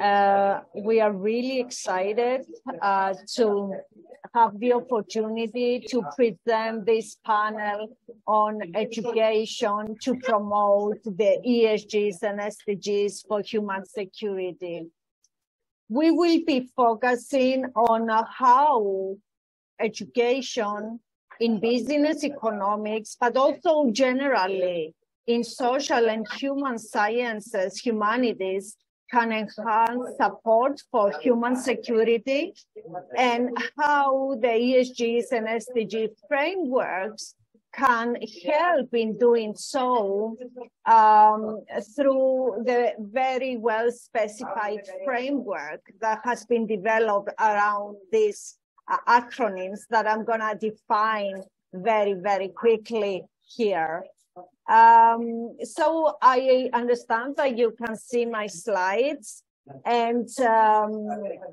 Uh, we are really excited uh, to have the opportunity to present this panel on education to promote the ESGs and SDGs for human security. We will be focusing on how education in business economics, but also generally in social and human sciences, humanities, can enhance support for human security and how the ESGs and SDG frameworks can help in doing so um, through the very well specified framework that has been developed around these uh, acronyms that I'm going to define very, very quickly here. Um, so I understand that you can see my slides and um,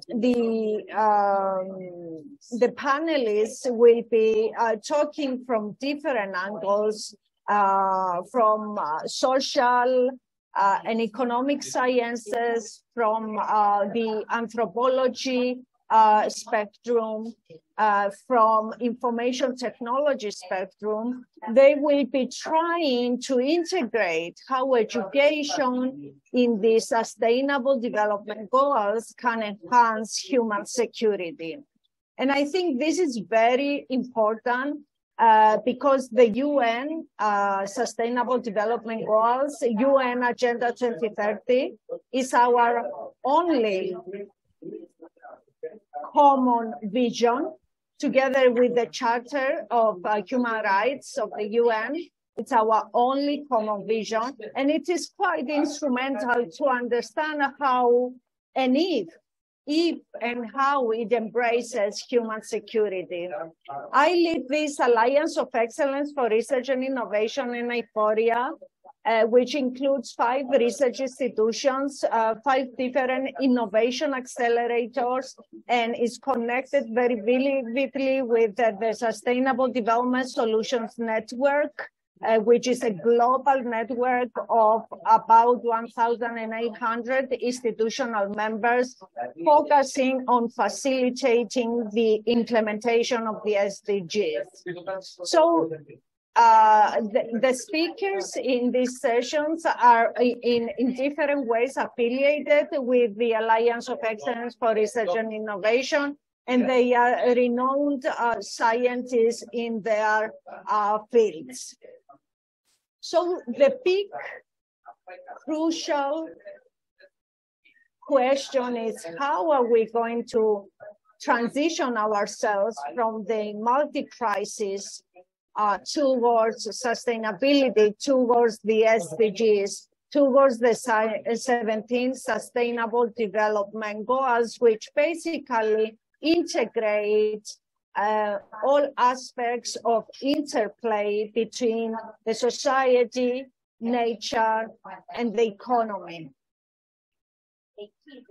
the um, the panelists will be uh, talking from different angles, uh, from uh, social uh, and economic sciences, from uh, the anthropology uh, spectrum, uh, from information technology spectrum, they will be trying to integrate how education in the sustainable development goals can enhance human security. And I think this is very important uh, because the UN uh, Sustainable Development Goals, UN Agenda 2030, is our only common vision together with the Charter of uh, Human Rights of the UN. It's our only common vision, and it is quite instrumental to understand how and if, if and how it embraces human security. I lead this Alliance of Excellence for Research and Innovation in AE4RIA, uh, which includes five research institutions, uh, five different innovation accelerators, and is connected very vividly with uh, the Sustainable Development Solutions Network, uh, which is a global network of about 1,800 institutional members focusing on facilitating the implementation of the SDGs. So uh, the, the, speakers in these sessions are in, in different ways affiliated with the Alliance of Excellence for Research and Innovation, and they are renowned uh, scientists in their uh, fields. So the big crucial question is how are we going to transition ourselves from the multi-crisis uh, towards sustainability, towards the SDGs, towards the 17 sustainable development goals, which basically integrate uh, all aspects of interplay between the society, nature, and the economy.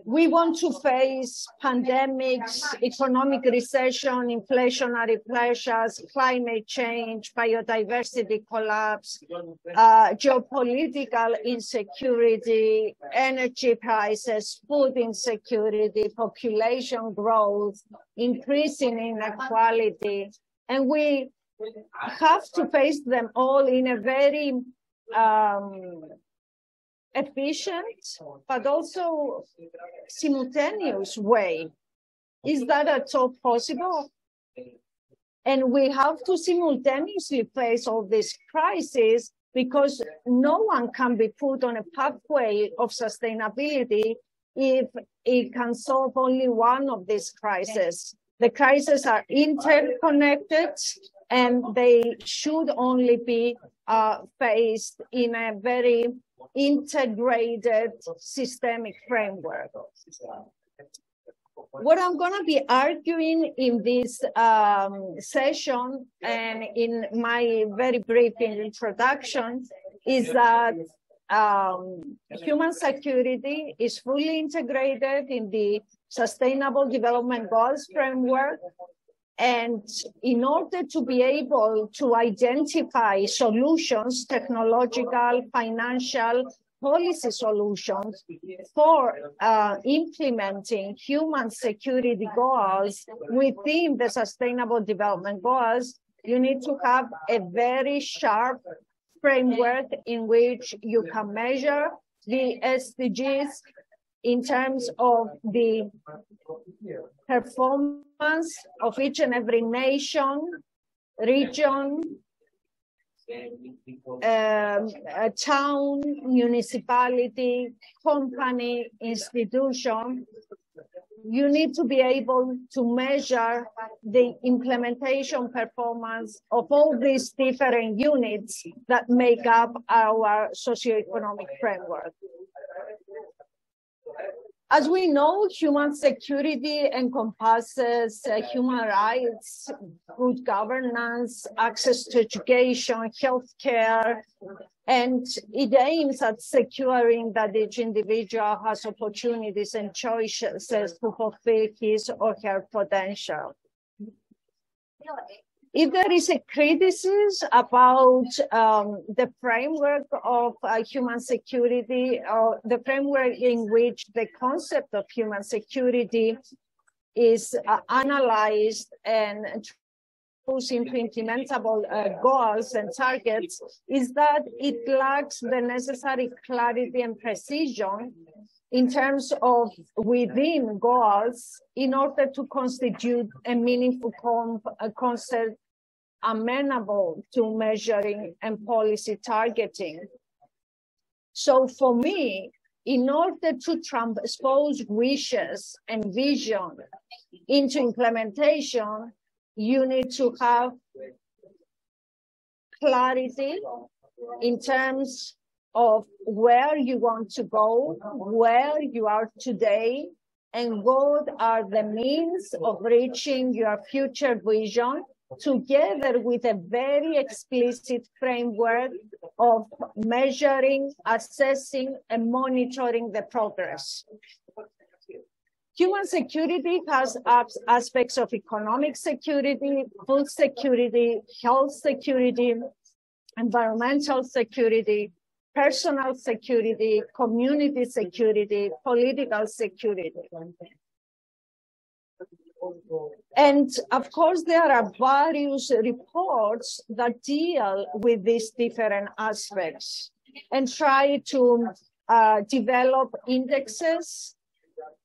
We want to face pandemics, economic recession, inflationary pressures, climate change, biodiversity collapse, uh, geopolitical insecurity, energy prices, food insecurity, population growth, increasing inequality. And we have to face them all in a very um, efficient, but also simultaneous way. Is that at all possible? And we have to simultaneously face all these crises because no one can be put on a pathway of sustainability if it can solve only one of these crises. The crises are interconnected and they should only be uh, faced in a very integrated systemic framework. What I'm going to be arguing in this um, session and in my very brief introduction is that um, human security is fully integrated in the Sustainable Development Goals framework and in order to be able to identify solutions, technological, financial, policy solutions for uh, implementing human security goals within the sustainable development goals, you need to have a very sharp framework in which you can measure the SDGs in terms of the performance of each and every nation, region, um, a town, municipality, company, institution, you need to be able to measure the implementation performance of all these different units that make up our socioeconomic framework. As we know, human security encompasses uh, human rights, good governance, access to education, healthcare, and it aims at securing that each individual has opportunities and choices to fulfill his or her potential if there is a criticism about um, the framework of uh, human security or the framework in which the concept of human security is uh, analyzed and into implementable uh, goals and targets is that it lacks the necessary clarity and precision in terms of within goals in order to constitute a meaningful concept amenable to measuring and policy targeting. So for me, in order to transpose wishes and vision into implementation, you need to have clarity in terms of where you want to go, where you are today, and what are the means of reaching your future vision together with a very explicit framework of measuring, assessing, and monitoring the progress. Human security has aspects of economic security, food security, health security, environmental security, personal security, community security, political security. And of course, there are various reports that deal with these different aspects and try to uh, develop indexes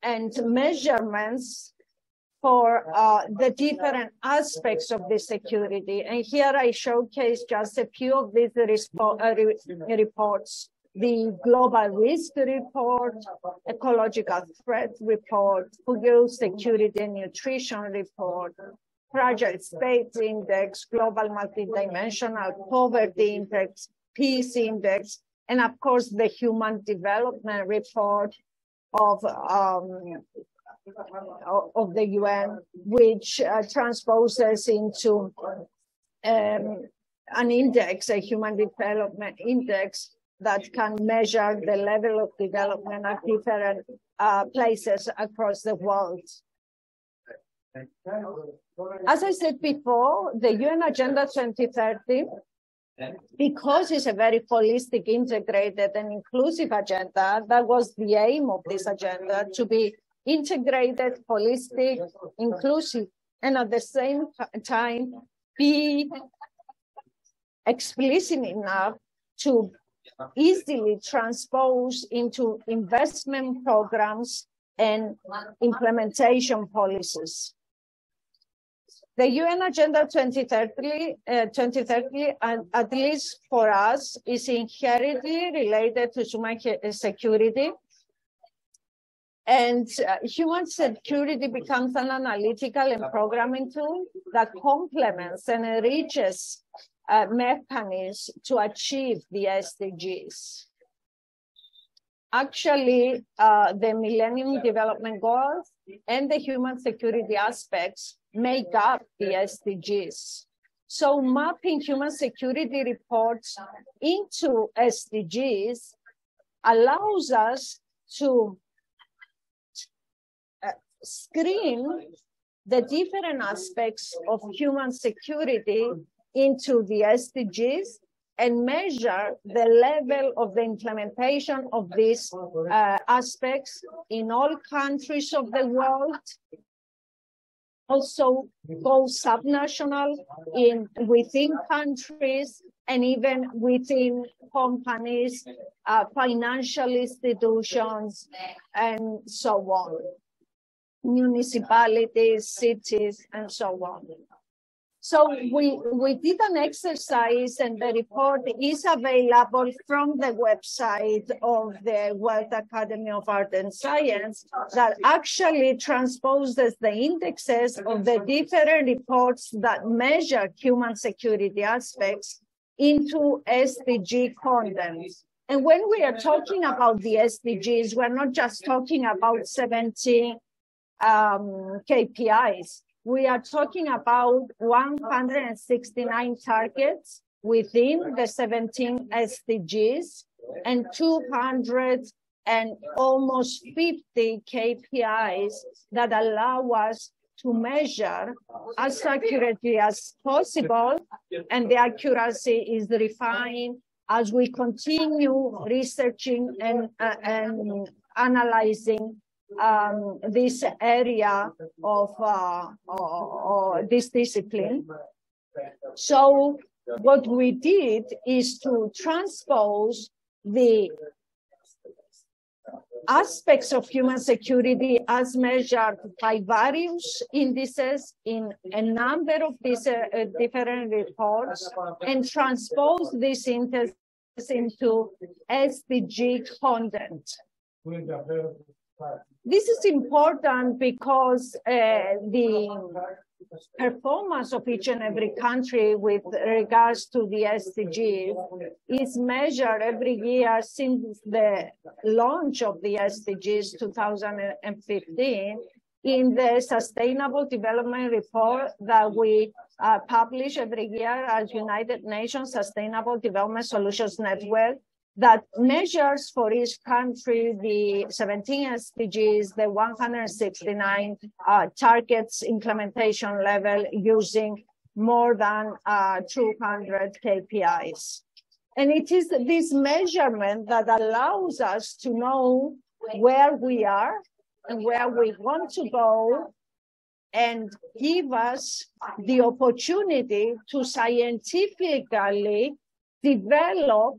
and measurements for uh, the different aspects of the security. And here I showcase just a few of these uh, reports the Global Risk Report, Ecological Threat Report, Food Security and Nutrition Report, Fragile States Index, Global Multidimensional Poverty Index, Peace Index, and of course the Human Development Report of um, of the UN, which uh, transposes into um, an index, a human development index, that can measure the level of development of different uh, places across the world. As I said before, the UN Agenda 2030, because it's a very holistic, integrated, and inclusive agenda, that was the aim of this agenda to be integrated, holistic, inclusive, and at the same time be explicit enough to easily transposed into investment programs and implementation policies. The UN Agenda 2030, uh, 2030 and at least for us, is inherently related to human security. And uh, human security becomes an analytical and programming tool that complements and enriches uh, mechanisms to achieve the SDGs. Actually, uh, the Millennium Development Goals and the human security aspects make up the SDGs. So mapping human security reports into SDGs allows us to uh, screen the different aspects of human security into the SDGs and measure the level of the implementation of these uh, aspects in all countries of the world. Also go subnational in within countries and even within companies, uh, financial institutions, and so on, municipalities, cities, and so on. So we, we did an exercise and the report is available from the website of the World Academy of Art and Science that actually transposes the indexes of the different reports that measure human security aspects into SDG content. And when we are talking about the SDGs, we're not just talking about 17 um, KPIs we are talking about 169 targets within the 17 SDGs and 200 and almost 50 KPIs that allow us to measure as accurately as possible. And the accuracy is refined as we continue researching and, uh, and analyzing um, this area of uh, uh, this discipline. So what we did is to transpose the aspects of human security as measured by various indices in a number of these uh, different reports and transpose these indices into SDG content. This is important because uh, the performance of each and every country with regards to the SDGs is measured every year since the launch of the SDGs 2015 in the Sustainable Development Report that we uh, publish every year as United Nations Sustainable Development Solutions Network that measures for each country the 17 SDGs, the 169 uh, targets implementation level using more than uh, 200 KPIs. And it is this measurement that allows us to know where we are and where we want to go and give us the opportunity to scientifically develop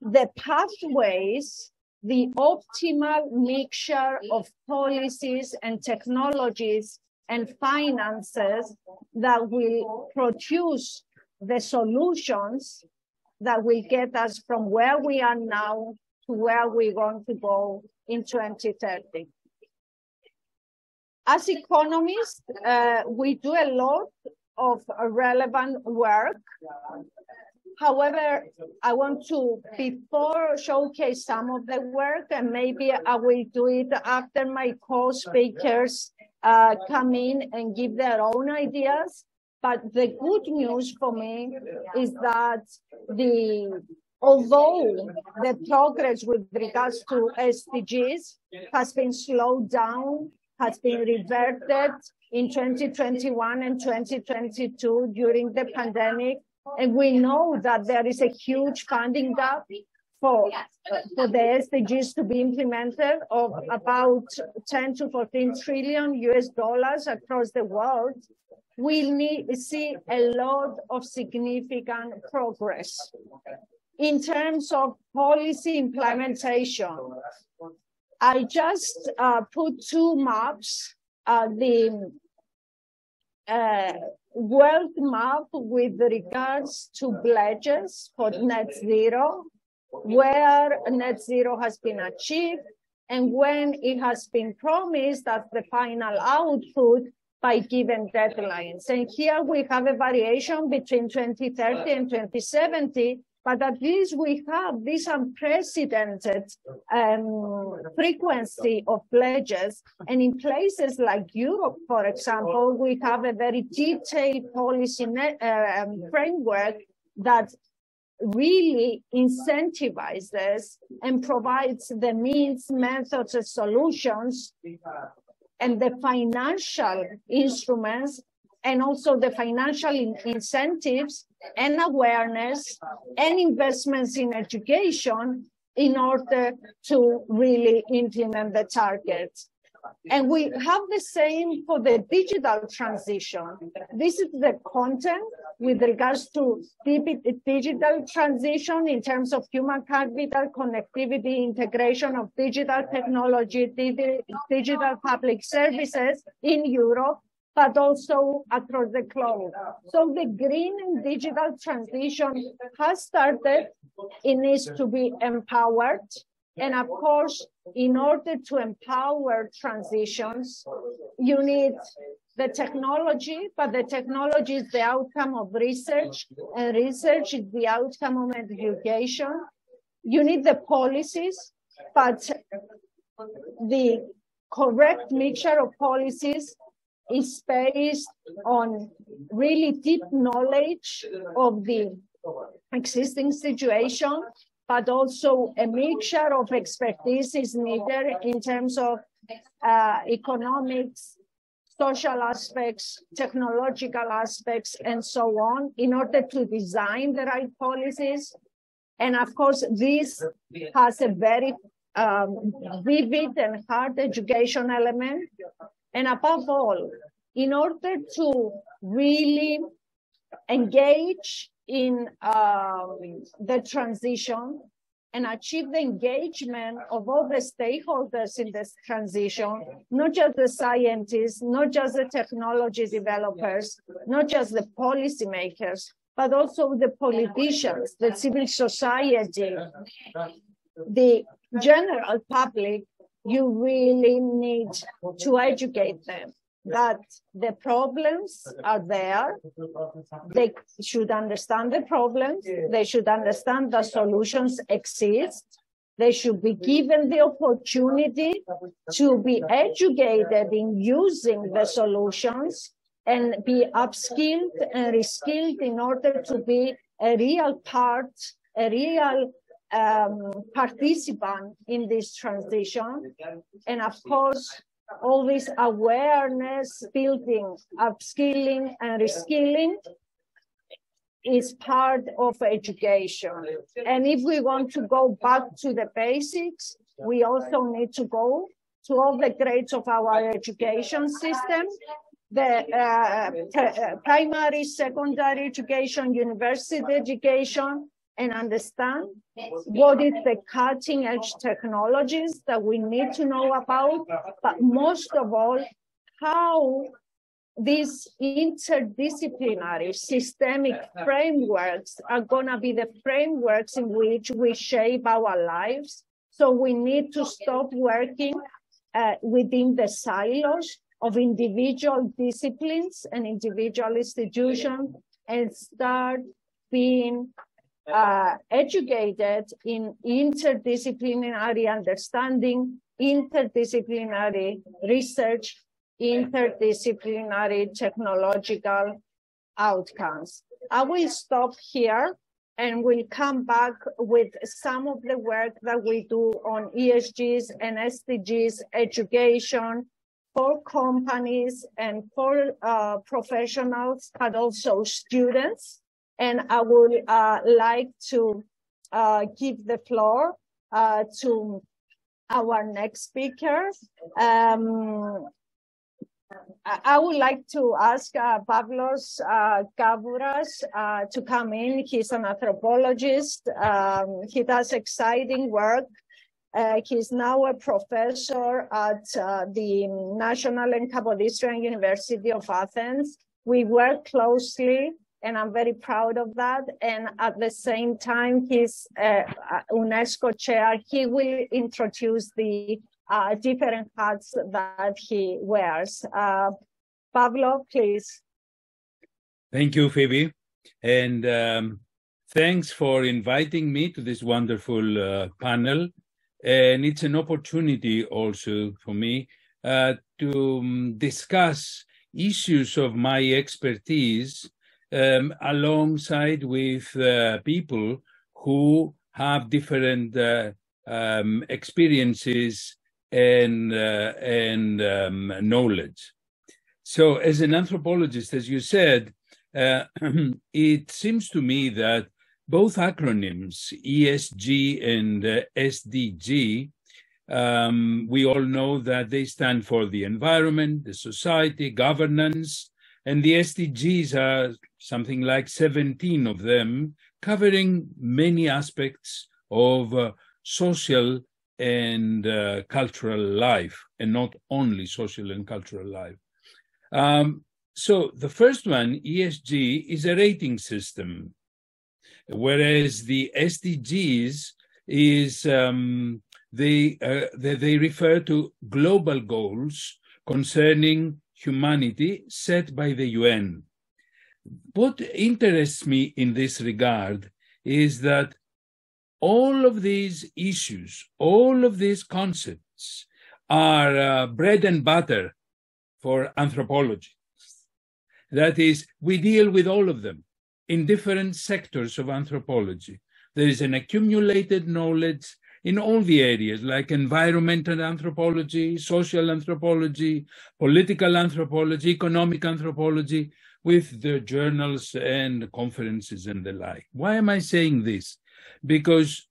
the pathways, the optimal mixture of policies and technologies and finances that will produce the solutions that will get us from where we are now to where we're going to go in 2030. As economists, uh, we do a lot of relevant work However, I want to, before showcase some of the work, and maybe I will do it after my co-speakers uh, come in and give their own ideas. But the good news for me is that the although the progress with regards to SDGs has been slowed down, has been reverted in 2021 and 2022 during the pandemic, and we know that there is a huge funding gap for, for the SDGs to be implemented of about 10 to 14 trillion US dollars across the world. We need see a lot of significant progress. In terms of policy implementation, I just uh, put two maps, uh, the uh, world map with regards to pledges for net zero, where net zero has been achieved, and when it has been promised as the final output by given deadlines. And here we have a variation between 2030 and 2070 but at least we have this unprecedented um, frequency of pledges. And in places like Europe, for example, we have a very detailed policy uh, um, framework that really incentivizes and provides the means, methods, and solutions and the financial instruments and also the financial in incentives and awareness and investments in education in order to really implement the targets. And we have the same for the digital transition. This is the content with regards to digital transition in terms of human capital, connectivity, integration of digital technology, digital public services in Europe, but also across the globe. So the green and digital transition has started. It needs to be empowered. And of course, in order to empower transitions, you need the technology, but the technology is the outcome of research, and research is the outcome of education. You need the policies, but the correct mixture of policies is based on really deep knowledge of the existing situation, but also a mixture of expertise is needed in terms of uh, economics, social aspects, technological aspects, and so on, in order to design the right policies. And of course, this has a very um, vivid and hard education element. And above all, in order to really engage in uh, the transition and achieve the engagement of all the stakeholders in this transition, not just the scientists, not just the technology developers, not just the policymakers, but also the politicians, the civil society, the general public, you really need to educate them that the problems are there. They should understand the problems. They should understand the solutions exist. They should be given the opportunity to be educated in using the solutions and be upskilled and reskilled in order to be a real part, a real um, participant in this transition. And of course, all this awareness building, upskilling and reskilling is part of education. And if we want to go back to the basics, we also need to go to all the grades of our education system, the uh, uh primary, secondary education, university education, and understand what is the cutting edge technologies that we need to know about, but most of all, how these interdisciplinary systemic frameworks are going to be the frameworks in which we shape our lives. So we need to stop working uh, within the silos of individual disciplines and individual institutions and start being uh, educated in interdisciplinary understanding, interdisciplinary research, interdisciplinary technological outcomes. I will stop here and we'll come back with some of the work that we do on ESGs and SDGs education for companies and for uh, professionals, but also students. And I would uh, like to uh, give the floor uh, to our next speaker. Um, I would like to ask uh, Pavlos uh, Kavouras uh, to come in. He's an anthropologist. Um, he does exciting work. Uh, he's now a professor at uh, the National and Kapodistrian University of Athens. We work closely and I'm very proud of that. And at the same time, he's uh, UNESCO chair. He will introduce the uh, different hats that he wears. Uh, Pavlo, please. Thank you, Phoebe. And um, thanks for inviting me to this wonderful uh, panel. And it's an opportunity also for me uh, to um, discuss issues of my expertise um, alongside with uh, people who have different uh, um, experiences and uh, and um, knowledge. So, as an anthropologist, as you said, uh, it seems to me that both acronyms, ESG and uh, SDG, um, we all know that they stand for the environment, the society, governance, and the SDGs are something like 17 of them, covering many aspects of uh, social and uh, cultural life, and not only social and cultural life. Um, so the first one, ESG, is a rating system, whereas the SDGs is um, they, uh, they, they refer to global goals concerning humanity set by the UN. What interests me in this regard is that all of these issues, all of these concepts are uh, bread and butter for anthropology. That is, we deal with all of them in different sectors of anthropology. There is an accumulated knowledge in all the areas like environmental anthropology, social anthropology, political anthropology, economic anthropology, with the journals and conferences and the like. Why am I saying this? Because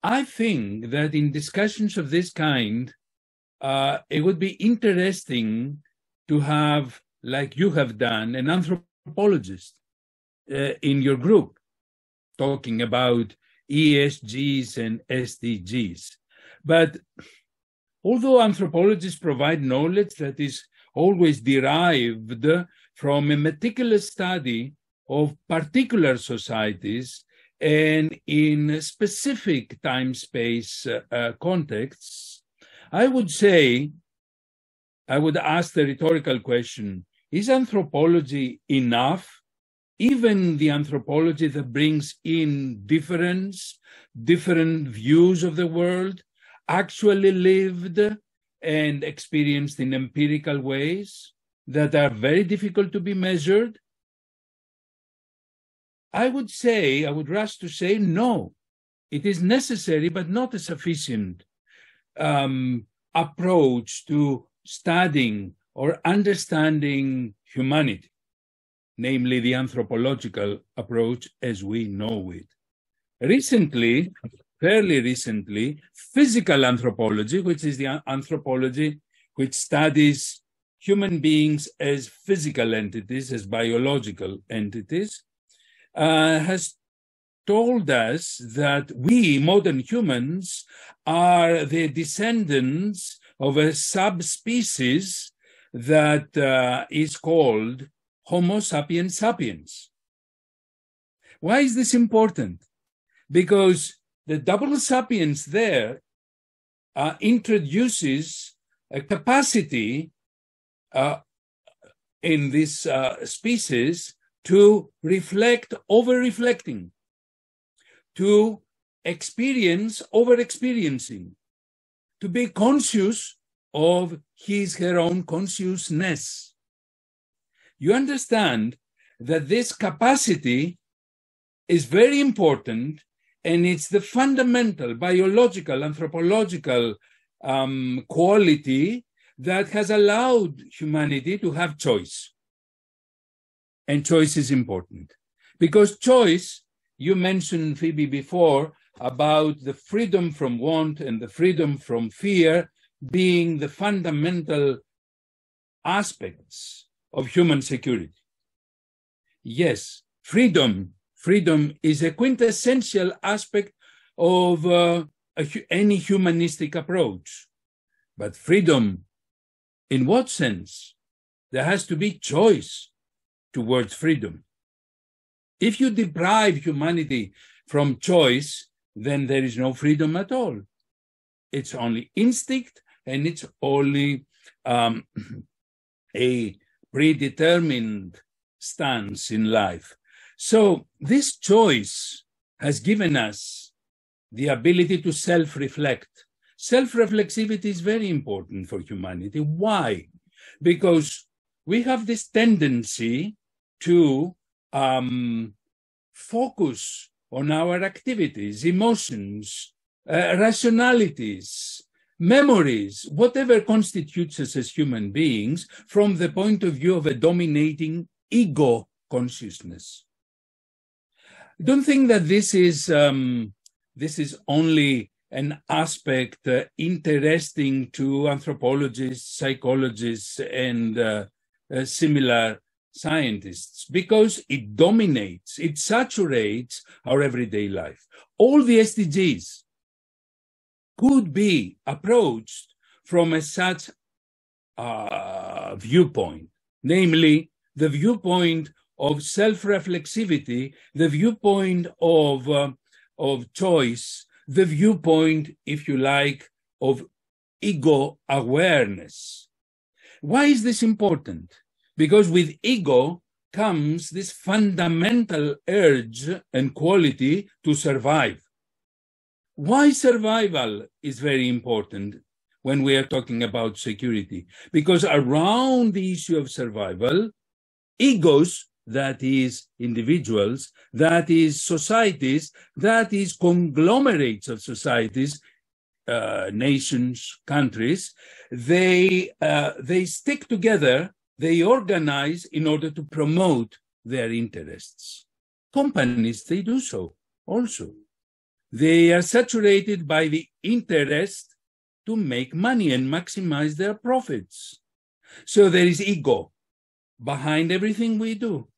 I think that in discussions of this kind, uh, it would be interesting to have, like you have done, an anthropologist uh, in your group talking about ESGs and SDGs. But although anthropologists provide knowledge that is always derived from a meticulous study of particular societies and in specific time space uh, contexts, I would say, I would ask the rhetorical question is anthropology enough even the anthropology that brings in difference, different views of the world, actually lived and experienced in empirical ways that are very difficult to be measured? I would say, I would rush to say, no, it is necessary, but not a sufficient um, approach to studying or understanding humanity namely the anthropological approach as we know it. Recently, fairly recently, physical anthropology, which is the anthropology which studies human beings as physical entities, as biological entities, uh, has told us that we, modern humans, are the descendants of a subspecies that uh, is called Homo sapiens sapiens. Why is this important? Because the double sapiens there uh, introduces a capacity uh, in this uh, species to reflect over reflecting, to experience over experiencing, to be conscious of his her own consciousness you understand that this capacity is very important and it's the fundamental biological, anthropological um, quality that has allowed humanity to have choice. And choice is important because choice, you mentioned, Phoebe, before about the freedom from want and the freedom from fear being the fundamental aspects of human security. Yes, freedom, freedom is a quintessential aspect of uh, a, any humanistic approach. But freedom, in what sense? There has to be choice towards freedom. If you deprive humanity from choice, then there is no freedom at all. It's only instinct and it's only um, a predetermined stance in life. So this choice has given us the ability to self-reflect. Self-reflexivity is very important for humanity. Why? Because we have this tendency to um, focus on our activities, emotions, uh, rationalities, memories, whatever constitutes us as human beings, from the point of view of a dominating ego consciousness. don't think that this is um, this is only an aspect uh, interesting to anthropologists, psychologists, and uh, uh, similar scientists because it dominates, it saturates our everyday life. All the SDGs could be approached from a such uh, viewpoint, namely the viewpoint of self-reflexivity, the viewpoint of, uh, of choice, the viewpoint, if you like, of ego awareness. Why is this important? Because with ego comes this fundamental urge and quality to survive. Why survival is very important when we are talking about security? Because around the issue of survival, egos that is individuals, that is societies, that is conglomerates of societies, uh, nations, countries, they, uh, they stick together, they organize in order to promote their interests. Companies, they do so also. They are saturated by the interest to make money and maximize their profits. So there is ego behind everything we do.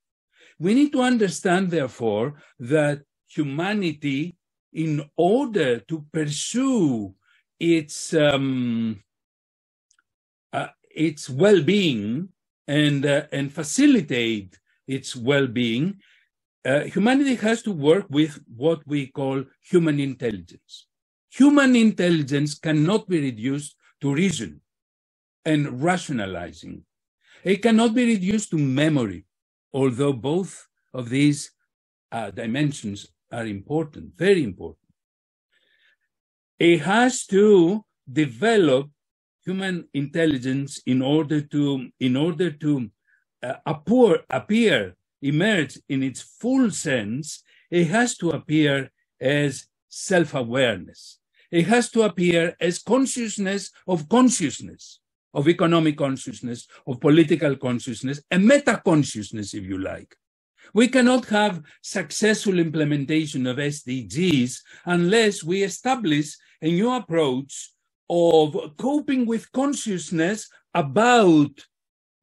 We need to understand, therefore, that humanity, in order to pursue its um, uh, its well-being and uh, and facilitate its well-being, uh, humanity has to work with what we call human intelligence. Human intelligence cannot be reduced to reason and rationalizing. It cannot be reduced to memory although both of these uh, dimensions are important, very important. It has to develop human intelligence in order to, in order to uh, appear, appear, emerge in its full sense, it has to appear as self-awareness. It has to appear as consciousness of consciousness of economic consciousness, of political consciousness, a meta consciousness, if you like. We cannot have successful implementation of SDGs unless we establish a new approach of coping with consciousness about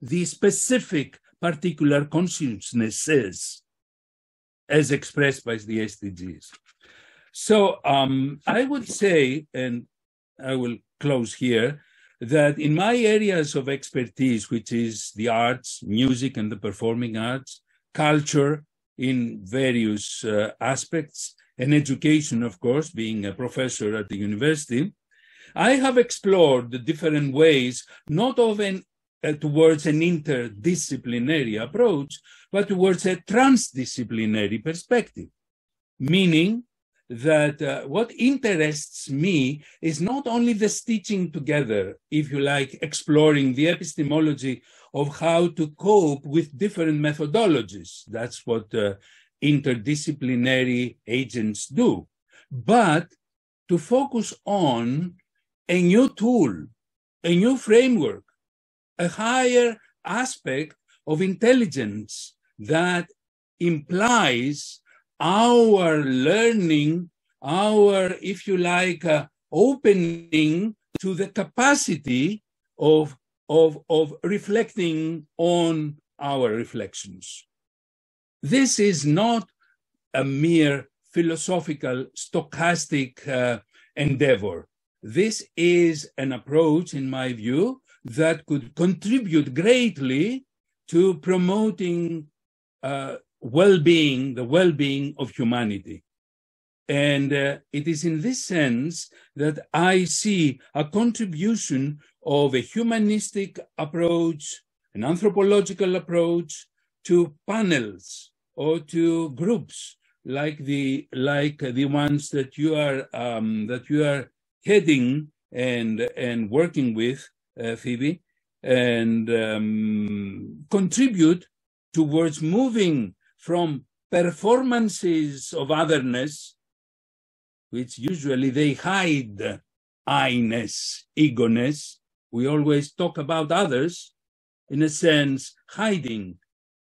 the specific particular consciousnesses as expressed by the SDGs. So um, I would say, and I will close here, that in my areas of expertise, which is the arts, music and the performing arts, culture in various uh, aspects, and education, of course, being a professor at the university, I have explored the different ways, not of an towards an interdisciplinary approach, but towards a transdisciplinary perspective, meaning that uh, what interests me is not only the stitching together, if you like, exploring the epistemology of how to cope with different methodologies. That's what uh, interdisciplinary agents do. But to focus on a new tool, a new framework, a higher aspect of intelligence that implies our learning, our, if you like, uh, opening to the capacity of, of, of reflecting on our reflections. This is not a mere philosophical, stochastic uh, endeavor. This is an approach, in my view, that could contribute greatly to promoting uh, well-being, the well-being of humanity. And uh, it is in this sense that I see a contribution of a humanistic approach, an anthropological approach to panels or to groups like the like the ones that you are um, that you are heading and and working with, Phoebe, and um, contribute towards moving from performances of otherness, which usually they hide I-ness, ego-ness. We always talk about others, in a sense, hiding,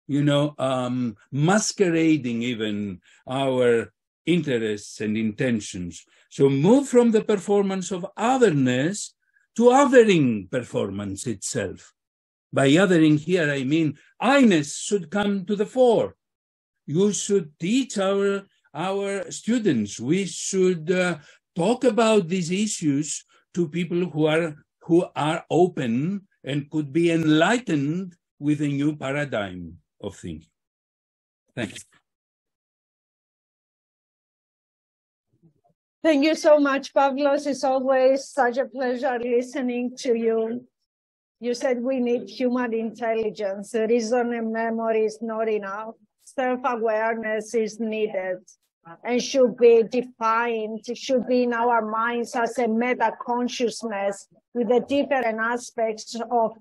you know, um, masquerading even our interests and intentions. So move from the performance of otherness to othering performance itself. By othering here, I mean I-ness should come to the fore. You should teach our, our students. We should uh, talk about these issues to people who are, who are open and could be enlightened with a new paradigm of thinking. Thanks. Thank you so much, Pavlos. It's always such a pleasure listening to you. You said we need human intelligence. Reason and memory is not enough. Self-awareness is needed and should be defined, It should be in our minds as a meta-consciousness with the different aspects of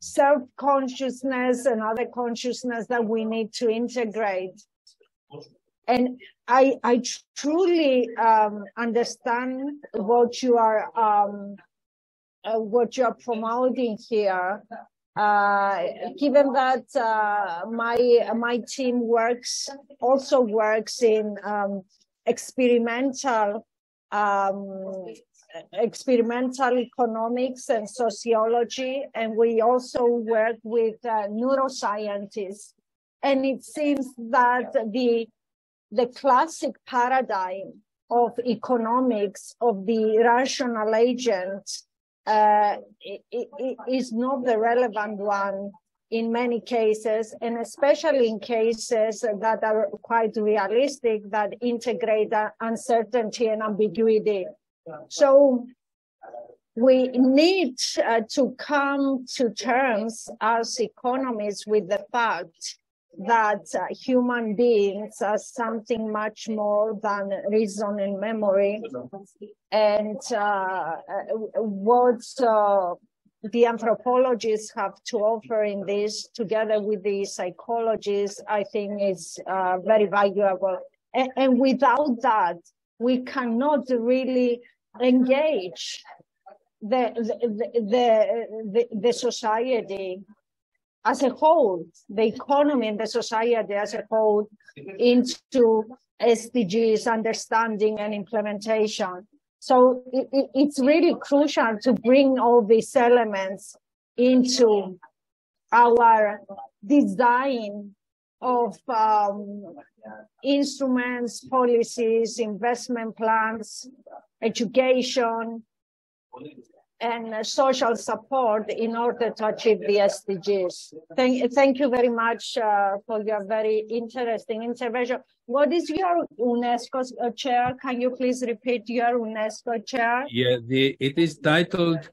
self-consciousness and other consciousness that we need to integrate. And I, I truly um, understand what you are um, uh, what you are promoting here. Uh, given that uh, my my team works also works in um, experimental um, experimental economics and sociology, and we also work with uh, neuroscientists. And it seems that the the classic paradigm of economics of the rational agent uh, is not the relevant one in many cases, and especially in cases that are quite realistic that integrate uncertainty and ambiguity. So we need uh, to come to terms as economists with the fact that uh, human beings are something much more than reason and memory. And uh, uh, what uh, the anthropologists have to offer in this, together with the psychologists, I think is uh, very valuable. And, and without that, we cannot really engage the, the, the, the, the society as a whole, the economy and the society as a whole into SDGs understanding and implementation. So it, it, it's really crucial to bring all these elements into our design of um, instruments, policies, investment plans, education, and social support in order to achieve the SDGs. Thank, thank you very much uh, for your very interesting intervention. What is your UNESCO uh, chair? Can you please repeat your UNESCO chair? Yeah, the, it is titled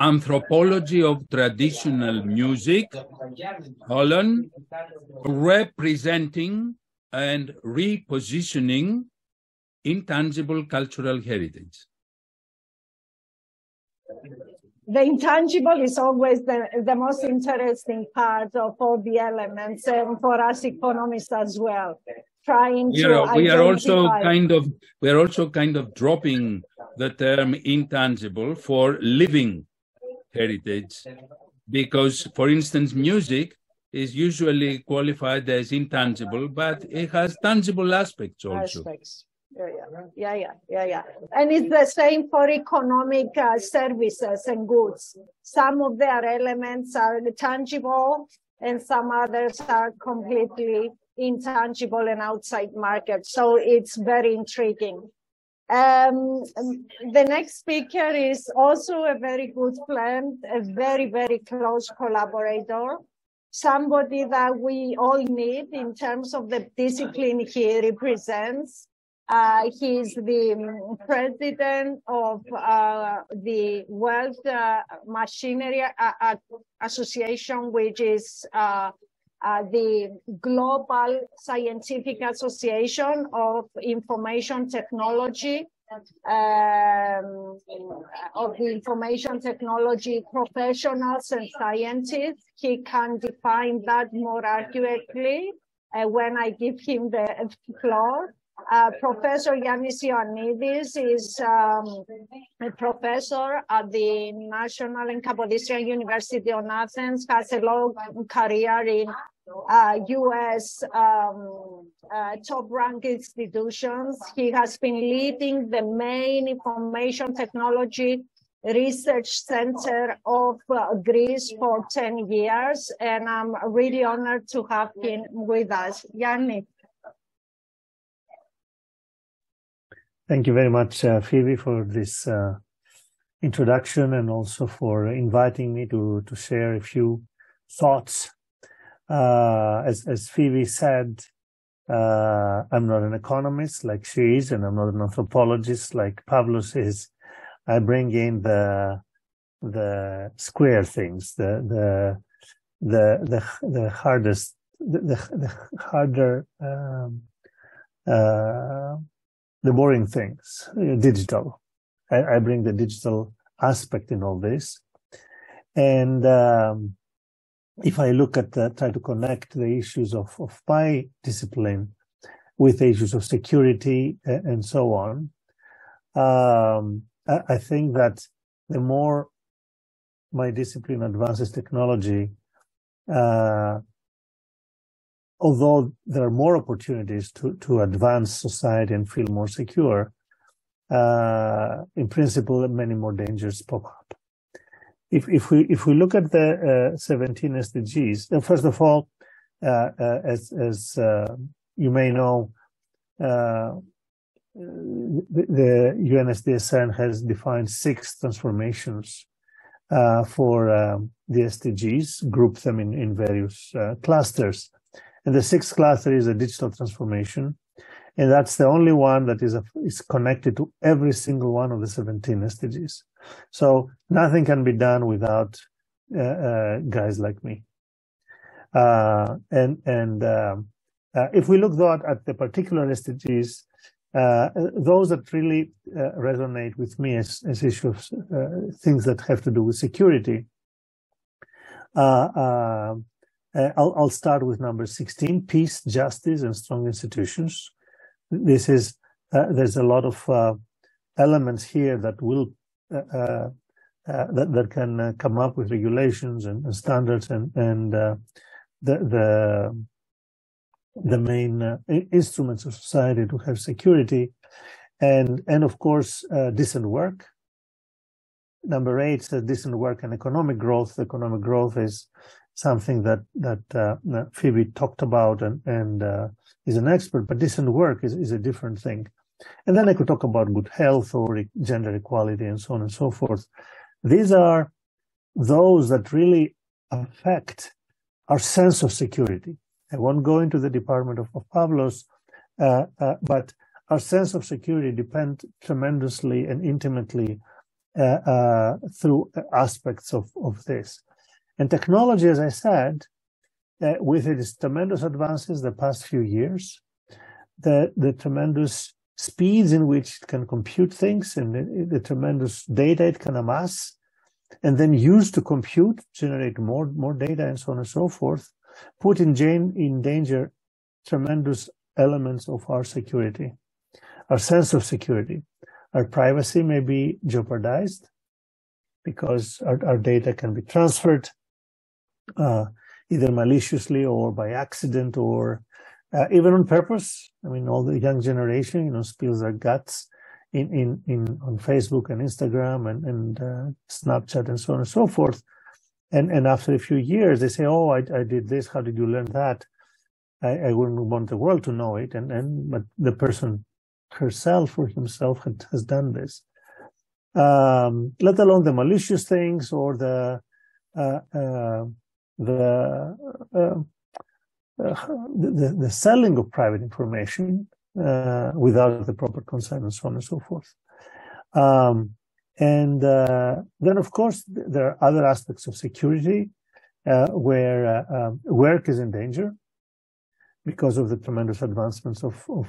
Anthropology of Traditional Music, Holland, representing and repositioning intangible cultural heritage the intangible is always the, the most interesting part of all the elements and for us economists as well trying we to are, we are also kind of we are also kind of dropping the term intangible for living heritage because for instance music is usually qualified as intangible but it has tangible aspects also. Aspects yeah, yeah, yeah, yeah, yeah. And it's the same for economic uh, services and goods. Some of their elements are tangible and some others are completely intangible and outside market. So it's very intriguing. Um, the next speaker is also a very good friend, a very, very close collaborator, somebody that we all need in terms of the discipline he represents. Uh, he's the um, president of uh, the World uh, Machinery uh, Association, which is uh, uh, the global scientific association of information technology. Um, of the information technology professionals and scientists. He can define that more accurately when I give him the floor. Uh, professor Yannis Ioannidis is um, a professor at the National and Kapodistrian University of Athens, has a long career in uh, U.S. Um, uh, top-ranked institutions. He has been leading the main information technology research center of uh, Greece for 10 years, and I'm really honored to have him with us. Yanni. Thank you very much, uh, Phoebe, for this uh, introduction and also for inviting me to, to share a few thoughts. Uh, as, as Phoebe said, uh, I'm not an economist like she is, and I'm not an anthropologist like Pavlos is. I bring in the the square things, the the the the, the hardest, the, the, the harder um, uh, the boring things, digital. I, I, bring the digital aspect in all this. And um, if I look at the, try to connect the issues of, of my discipline with the issues of security and, and so on, um, I, I think that the more my discipline advances technology, uh, although there are more opportunities to, to advance society and feel more secure, uh, in principle, many more dangers pop up. If, if we if we look at the uh, 17 SDGs, uh, first of all, uh, uh, as as uh, you may know, the, the UNSDSN has defined six transformations for um, the SDGs, grouped them in in various clusters and the sixth cluster is a digital transformation. And that's the only one that is, a, is connected to every single one of the 17 SDGs. So nothing can be done without uh, uh, guys like me. Uh, and and um, uh, if we look though at, the particular SDGs, uh, those that really uh, resonate with me as, as issues, things that have to do with security, uh, I'll, I'll, start with number 16, peace, justice, and strong institutions. This is, uh, there's a lot of uh, elements here that will, uh, uh, uh, that, that can come up with regulations and, and standards and, and the, the, the main instruments of society to have security. And, and of course, decent work. Number eight decent work and economic growth. Economic growth is something that that uh, Phoebe talked about and and uh, is an expert, but decent work is, is a different thing. And then I could talk about good health or gender equality and so on and so forth. These are those that really affect our sense of security. I won't go into the department of, of Pavlos, uh, uh, but our sense of security depends tremendously and intimately uh, uh, through aspects of, of this. And technology, as I said, uh, with its tremendous advances the past few years, the, the tremendous speeds in which it can compute things and the, the tremendous data it can amass and then use to compute, generate more, more data and so on and so forth, put in, in danger tremendous elements of our security, our sense of security. Our privacy may be jeopardized because our, our data can be transferred uh, either maliciously or by accident or uh, even on purpose. I mean, all the young generation, you know, spills their guts in, in, in on Facebook and Instagram and, and uh, Snapchat and so on and so forth. And, and after a few years, they say, Oh, I, I did this. How did you learn that? I, I wouldn't want the world to know it. And, and, but the person herself or himself had, has done this. Um, let alone the malicious things or the, uh, uh the, uh, uh, the, the selling of private information uh, without the proper consent and so on and so forth. Um, and uh, then, of course, there are other aspects of security uh, where uh, um, work is in danger because of the tremendous advancements of of,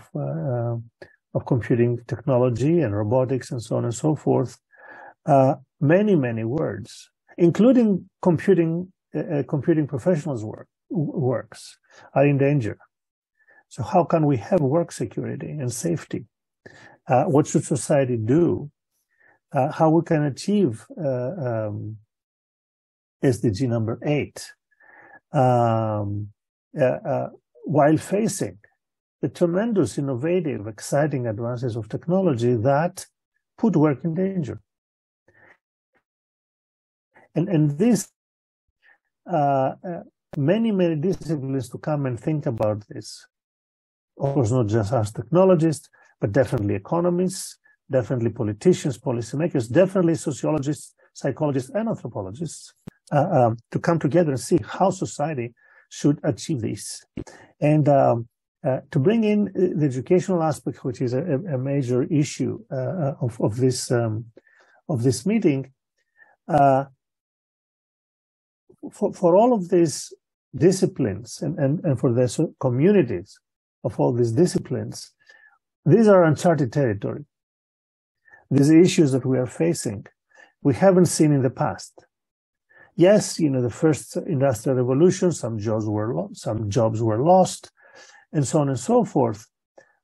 of computing technology and robotics and so on and so forth. many, many words, including computing uh, computing professionals work works are in danger. So how can we have work security and safety? Uh, what should society do? Uh, how we can achieve uh, um, SDG number eight um, uh, uh, while facing the tremendous, innovative, exciting advances of technology that put work in danger. And, and this, uh, uh, many, many disciplines to come and think about this. Of course, not just us technologists, but definitely economists, definitely politicians, policymakers, definitely sociologists, psychologists, and anthropologists uh, um, to come together and see how society should achieve this. And um, uh, to bring in uh, the educational aspect, which is a, a major issue uh, uh, of, of this um, of this meeting, uh, for for all of these disciplines and, and, and for the communities of all these disciplines, these are uncharted territory. These issues that we are facing, we haven't seen in the past. Yes, you know, the first industrial revolution, some jobs were some jobs were lost and so on and so forth.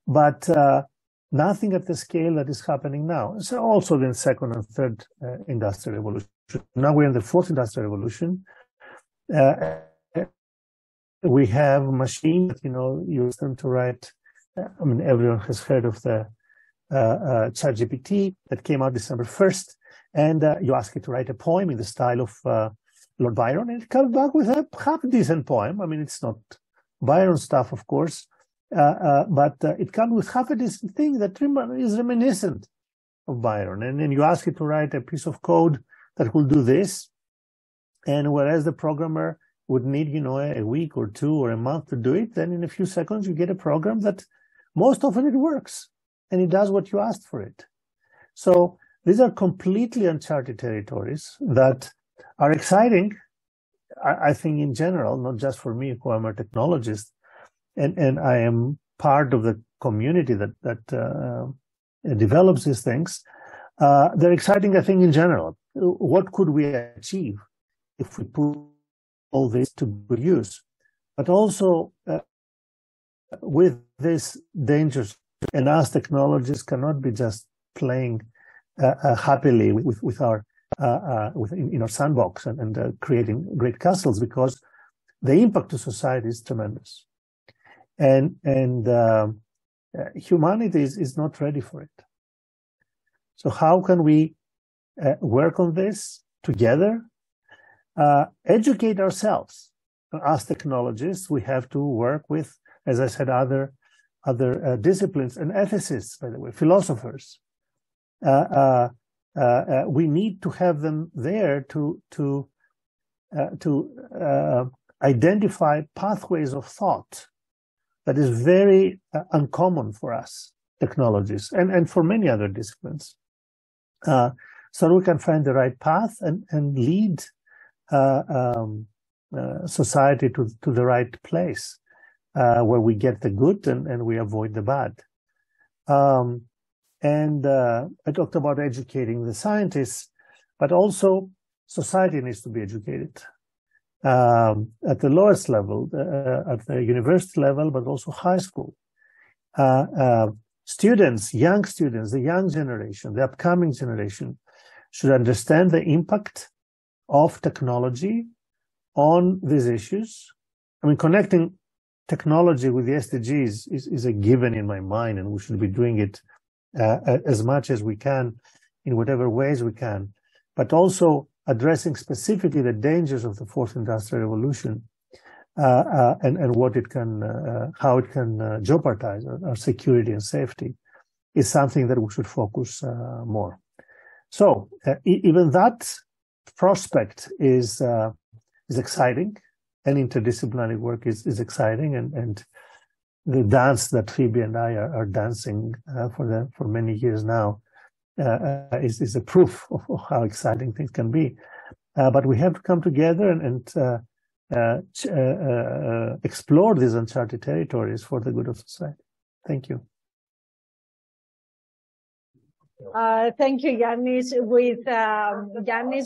But uh, nothing at the scale that is happening now. So also the second and third uh, industrial revolution. Now we're in the fourth industrial revolution. Uh, we have machines, you know, use them to write. I mean, everyone has heard of the uh, uh, ChatGPT that came out December 1st. And uh, you ask it to write a poem in the style of uh, Lord Byron, and it comes back with a half decent poem. I mean, it's not Byron stuff, of course, uh, uh, but uh, it comes with half a decent thing that is reminiscent of Byron. And then you ask it to write a piece of code that will do this. And whereas the programmer would need, you know, a, week or two or a month to do it, then in a few seconds you get a program that most often it works and it does what you asked for it. So these are completely uncharted territories that are exciting I, think in general, not just for me, who am a technologist, and, and I am part of the community that, that uh, develops these things, uh, they're exciting, I think, in general. What could we achieve if we put all this to good use? But also, uh, with this dangers, and us technologists cannot be just playing uh, uh, happily with, with our uh, uh, within in our sandbox and, and uh, creating great castles because the impact to society is tremendous, and and um, humanity is, is not ready for it. So how can we work on this together? Educate ourselves. As technologists, we have to work with, as I said, other other uh, disciplines and ethicists, by the way, philosophers, uh, uh, uh, uh, we need to have them there to to uh, to identify pathways of thought that is very uncommon for us technologies and and for many other disciplines. so we can find the right path and and lead um, society to to the right place. Uh, where we get the good and, and we avoid the bad. Um, and uh, I talked about educating the scientists, but also society needs to be educated um, at the lowest level, uh, at the university level, but also high school. Uh, uh, students, young students, the young generation, the upcoming generation should understand the impact of technology on these issues. I mean, connecting technology with the SDGs is, is a given in my mind, and we should be doing it uh, as much as we can in whatever ways we can, but also addressing specifically the dangers of the fourth industrial revolution uh, uh, and, and what it can, uh, uh, how it can uh, jeopardize our, our, security and safety is something that we should focus more. So even that prospect is is exciting, and interdisciplinary work is is exciting, and and the dance that Phoebe and I are, are dancing uh, for the for many years now uh, uh is is a proof of, of, how exciting things can be. Uh, but we have to come together and, and uh, explore these uncharted territories for the good of society. Thank you. Uh, thank you, Yannis. With um,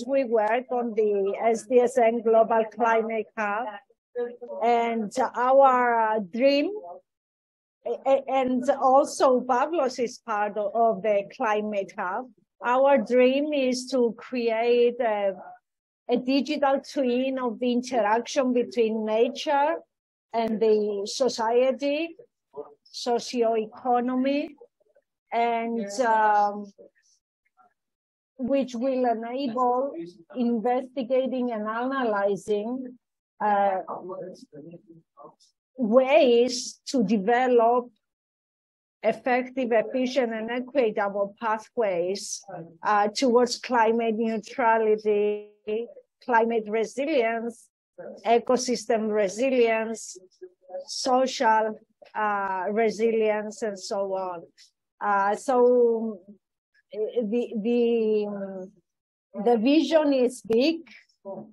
we work on the SDSN Global Climate Hub, and our dream and also Pavlos is part of the Climate Hub. Our dream is to create a, a digital twin of the interaction between nature and the society, socio-economy, and um, which will enable investigating and analyzing uh, ways to develop effective, efficient, and equitable pathways uh, towards climate neutrality, climate resilience, ecosystem resilience, social uh, resilience, and so on. Uh, so the the the vision is big.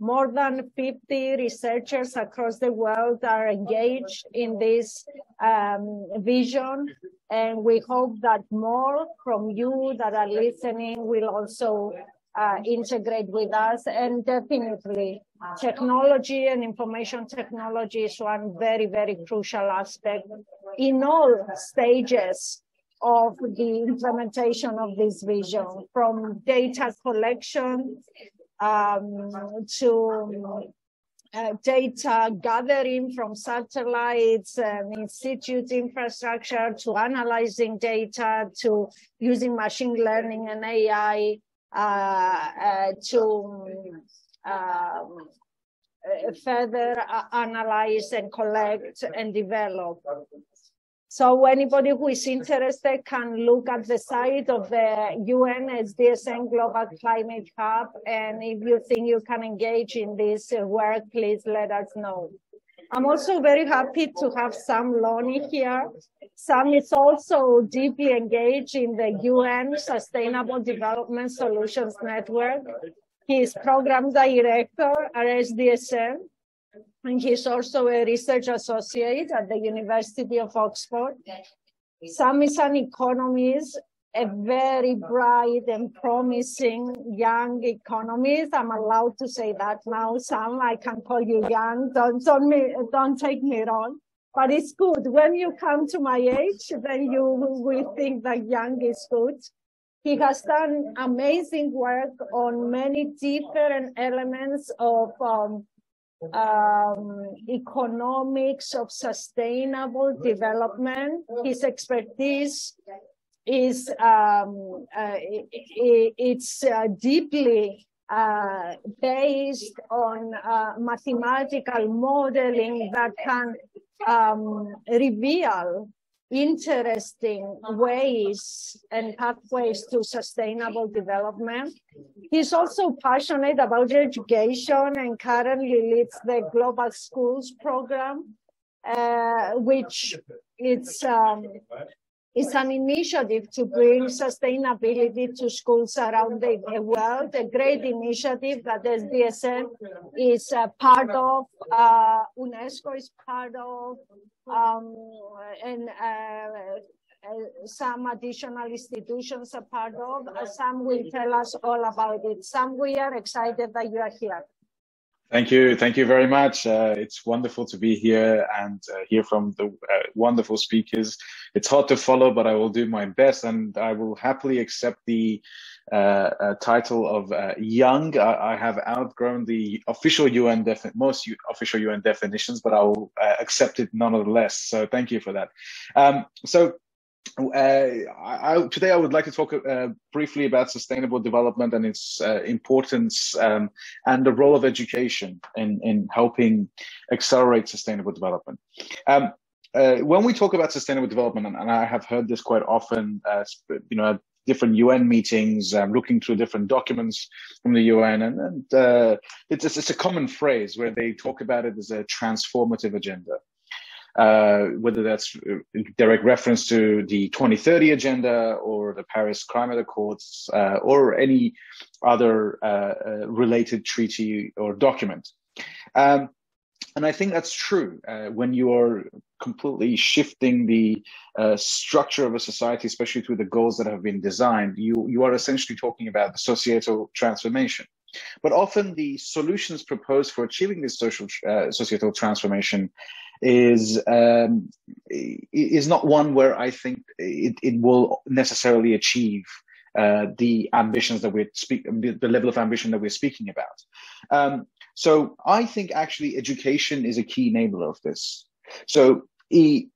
More than 50 researchers across the world are engaged in this um, vision, and we hope that more from you that are listening will also uh, integrate with us. And definitely, technology and information technology is one very, very crucial aspect in all stages of the implementation of this vision, from data collection um, to uh, data gathering from satellites and in situ infrastructure to analyzing data to using machine learning and AI uh, uh, to um, uh, further uh, analyze and collect and develop. So anybody who is interested can look at the site of the UN SDSN Global Climate Hub. And if you think you can engage in this work, please let us know. I'm also very happy to have Sam Loni here. Sam is also deeply engaged in the UN Sustainable Development Solutions Network. He is program director at SDSN and he's also a research associate at the University of Oxford. Sam is an economist, a very bright and promising young economist. I'm allowed to say that now, Sam. I can call you young. Don't, don't, me, don't take me wrong. But it's good. When you come to my age, then you will think that young is good. He has done amazing work on many different elements of um, um, economics of sustainable development. His expertise is um, uh, it, it's uh, deeply uh, based on uh, mathematical modeling that can um, reveal interesting ways and pathways to sustainable development. He's also passionate about education and currently leads the Global Schools program, uh, which it's um, it's an initiative to bring sustainability to schools around the world, a great initiative that SDSN is part of, uh, UNESCO is part of, um, and uh, uh, some additional institutions are part of. Uh, Sam will tell us all about it. Sam, we are excited that you are here. Thank you. Thank you very much. Uh, it's wonderful to be here and uh, hear from the uh, wonderful speakers. It's hard to follow, but I will do my best and I will happily accept the uh, uh, title of uh, young. I, I, have outgrown the official UN defi- most U- official UN definitions, but I will accept it nonetheless. So thank you for that. Um, so I, today, I would like to talk uh, briefly about sustainable development and its uh, importance um, and the role of education in, in helping accelerate sustainable development. Um, uh, when we talk about sustainable development, and I have heard this quite often, uh, you know, at different UN meetings, um, looking through different documents from the UN, and, and uh, it's, it's a common phrase where they talk about it as a transformative agenda uh, whether that's direct reference to the 2030 agenda or the Paris Climate Accords uh, or any other uh, uh related treaty or document. Um, and I think that's true uh, when you are completely shifting the uh, structure of a society, especially through the goals that have been designed. You you are essentially talking about the societal transformation. But often the solutions proposed for achieving this social uh, societal transformation is um, is not one where I think it, it will necessarily achieve uh, the ambitions that we're speak the level of ambition that we're speaking about. Um, so I think actually education is a key enabler of this. So you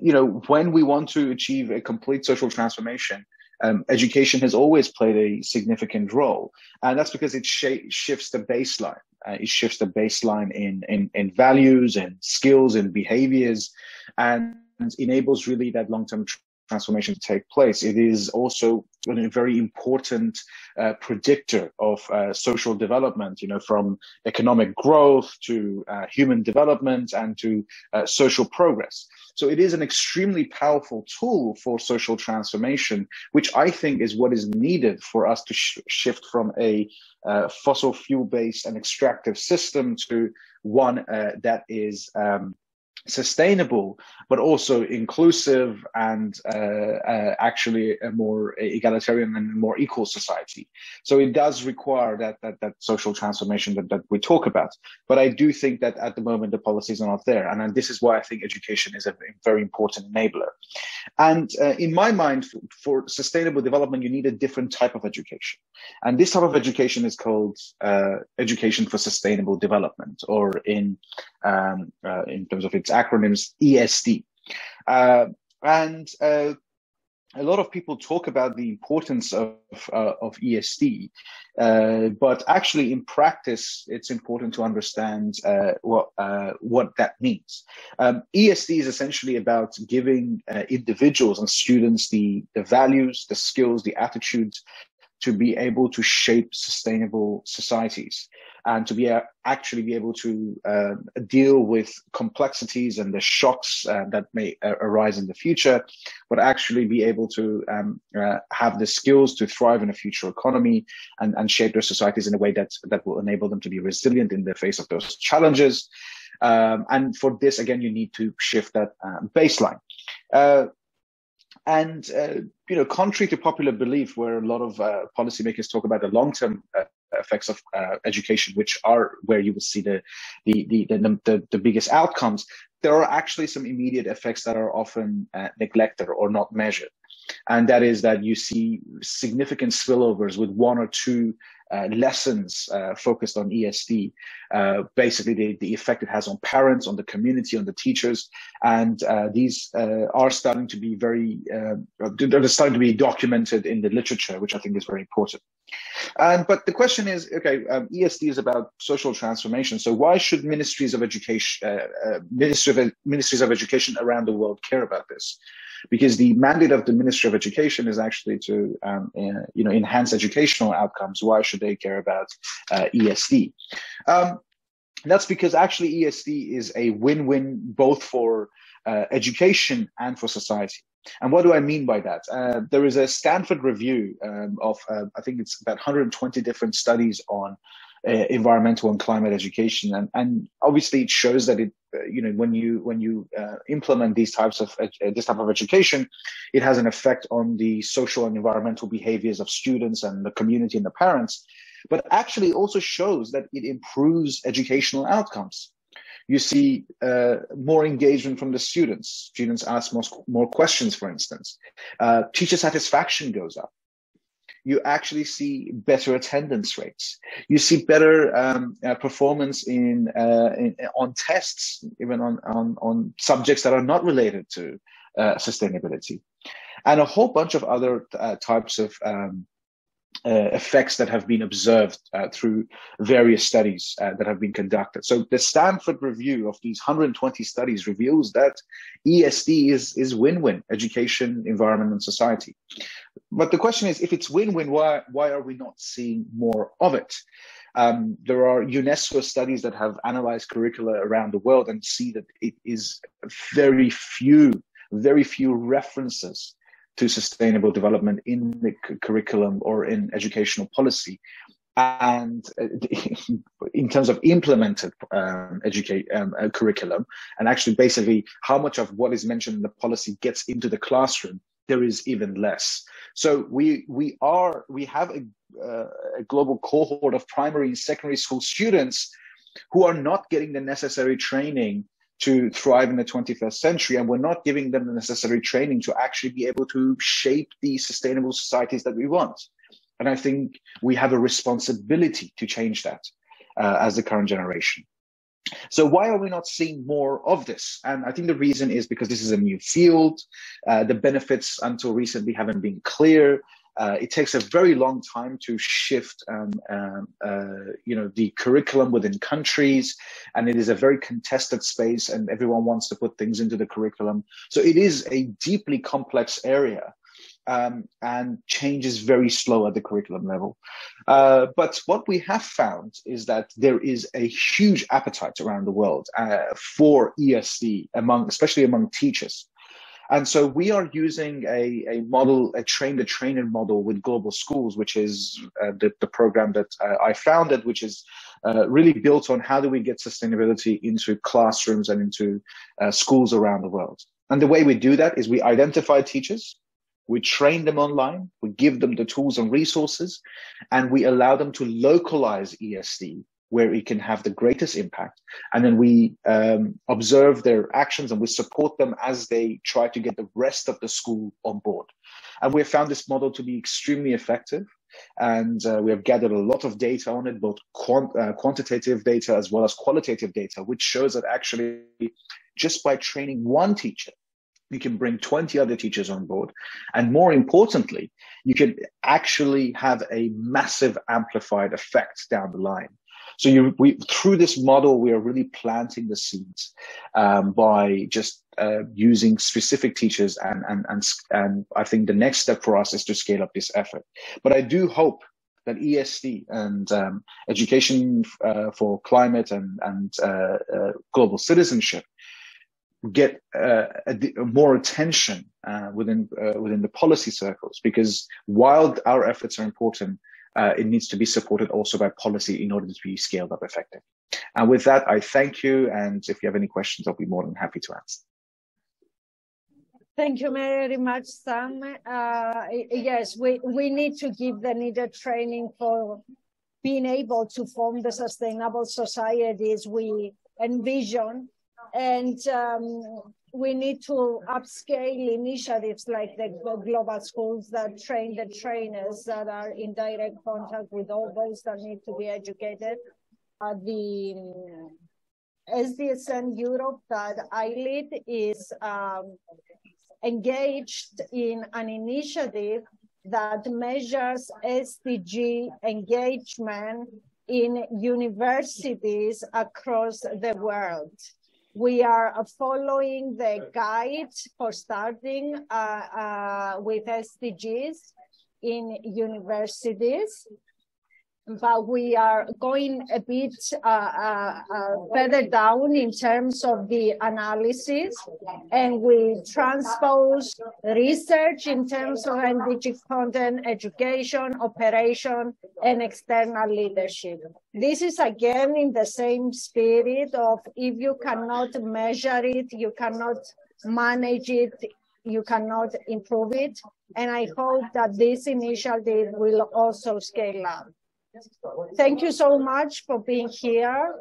know when we want to achieve a complete social transformation. Um, education has always played a significant role, and that's because it sh- shifts the baseline. Uh, it shifts the baseline in, in, in values and skills and behaviors and enables really that long-term transformation to take place. It is also a very important uh, predictor of uh, social development, you know, from economic growth to uh, human development and to uh, social progress. So it is an extremely powerful tool for social transformation, which I think is what is needed for us to sh- shift from a uh, fossil fuel based and extractive system to one uh, that is um, sustainable, but also inclusive and uh, uh, actually a more egalitarian and more equal society. So it does require that that, that social transformation that, that we talk about. But I do think that at the moment the policies are not there, and, and this is why I think education is a very important enabler. And uh, in my mind, for, for, sustainable development, you need a different type of education, and this type of education is called uh, education for sustainable development, or in um, uh, in terms of its acronyms ESD. Uh, and uh, a lot of people talk about the importance of, uh, of ESD, uh, but actually in practice, it's important to understand uh, what uh, what that means. Um, ESD is essentially about giving individuals and students the the values, the skills, the attitudes to be able to shape sustainable societies and to be uh, actually be able to uh, deal with complexities and the shocks uh, that may uh, arise in the future, but actually be able to um, uh, have the skills to thrive in a future economy and, and shape their societies in a way that that will enable them to be resilient in the face of those challenges. Um, and for this, again, you need to shift that baseline. And, uh, you know, contrary to popular belief, where a lot of uh, policymakers talk about the long-term uh, effects of uh, education, which are where you will see the, the, the, the, the, the biggest outcomes, there are actually some immediate effects that are often uh, neglected or not measured. And that is that you see significant spillovers with one or two uh, lessons uh, focused on ESD, uh, basically the, the effect it has on parents, on the community, on the teachers, and uh, these uh, are starting to be very, they're starting to be documented in the literature, which I think is very important. And but the question is, okay, um, ESD is about social transformation, so why should ministries of education, ministry of, ministries of education around the world care about this? Because the mandate of the Ministry of Education is actually to um, uh, you know enhance educational outcomes. Why should they care about uh, ESD? Um, that's because actually ESD is a win-win both for uh, education and for society. And what do I mean by that? Uh, there is a Stanford review um, of, uh, I think it's about 120 different studies on uh, environmental and climate education, and and obviously it shows that it uh, you know when you when you uh, implement these types of uh, this type of education, it has an effect on the social and environmental behaviors of students and the community and the parents, but actually also shows that it improves educational outcomes you see uh, more engagement from the students. Students ask more, more questions, for instance. Uh, teacher satisfaction goes up you actually see better attendance rates. You see better um, uh, performance in, uh, in, on tests, even on, on, on subjects that are not related to uh, sustainability, and a whole bunch of other uh, types of um, uh, effects that have been observed uh, through various studies uh, that have been conducted. So the Stanford review of these 120 studies reveals that ESD is, is win-win, education, environment, and society. But the question is, if it's win-win, why, why are we not seeing more of it? Um, there are UNESCO studies that have analyzed curricula around the world and see that it is very few, very few references to sustainable development in the curriculum or in educational policy. And uh, in terms of implemented um, educate um, uh, curriculum, and actually basically how much of what is mentioned in the policy gets into the classroom, there is even less. So we we are we have a, uh, a global cohort of primary and secondary school students who are not getting the necessary training to thrive in the 21st century and we're not giving them the necessary training to actually be able to shape the sustainable societies that we want and i think we have a responsibility to change that uh, as the current generation so why are we not seeing more of this? And I think the reason is because this is a new field. Uh, the benefits until recently haven't been clear. Uh, it takes a very long time to shift, um, um, uh, you know, the curriculum within countries, and it is a very contested space, and everyone wants to put things into the curriculum. So it is a deeply complex area um, and change is very slow at the curriculum level. Uh, but what we have found is that there is a huge appetite around the world uh, for ESD among, especially among teachers. And so we are using a, a model, a train the trainer model with global schools, which is uh, the, the program that uh, I founded, which is uh, really built on how do we get sustainability into classrooms and into uh, schools around the world. And the way we do that is we identify teachers we train them online, we give them the tools and resources, and we allow them to localize ESD where it can have the greatest impact. And then we um, observe their actions and we support them as they try to get the rest of the school on board. And we have found this model to be extremely effective. And uh, we have gathered a lot of data on it, both quant- uh, quantitative data as well as qualitative data, which shows that actually just by training one teacher, you can bring 20 other teachers on board. And more importantly, you can actually have a massive amplified effect down the line. So you, we, through this model, we are really planting the seeds um, by just uh, using specific teachers, and, and and and I think the next step for us is to scale up this effort. But I do hope that ESD and um, education uh, for climate and and uh, uh global citizenship get uh, a, more attention uh, within uh, within the policy circles because while our efforts are important, uh, it needs to be supported also by policy in order to be scaled up effectively. And with that, I thank you. And if you have any questions, I'll be more than happy to answer. Thank you very much, Sam. Uh, yes, we, we need to give the needed training for being able to form the sustainable societies we envision and um, we need to upscale initiatives like the global schools that train the trainers that are in direct contact with all those that need to be educated. Uh, the SDSN Europe that I lead is um, engaged in an initiative that measures SDG engagement in universities across the world. We are following the guide for starting uh, uh, with SDGs in universities but we are going a bit uh, uh, uh, further down in terms of the analysis and we transpose research in terms of SDG content, education, operation, and external leadership. This is again in the same spirit of if you cannot measure it, you cannot manage it, you cannot improve it. And I hope that this initiative will also scale up. Thank you so much for being here.